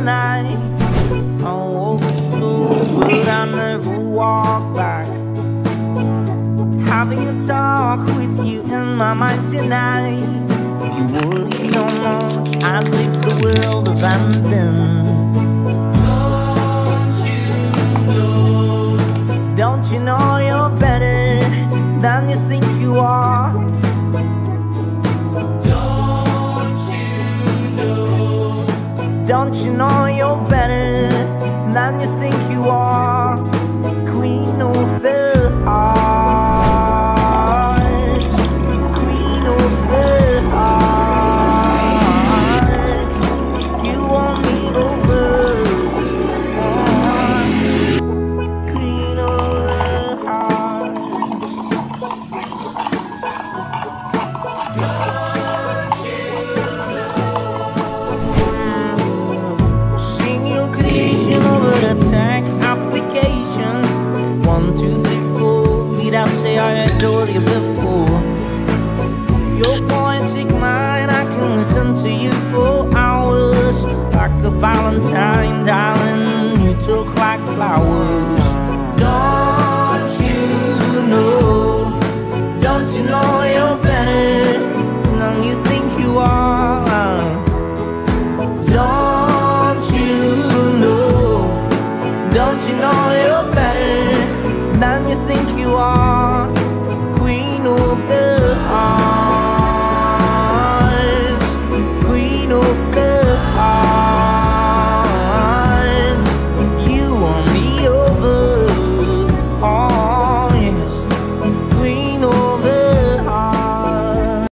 night. I walk slow, but I never walk back. Having a talk with you in my mind tonight. You worry so much as if the world is ending. Don't you know? Don't you know you're better than you think you are? Don't you know you're better than you think Four. Need I say I adore you before? Your poetic mind, I can listen to you for hours. Like a Valentine, darling, you talk like flowers. Don't you know? Don't you know you're better than you think you are? Don't you know? Don't you know you're better than you think you are?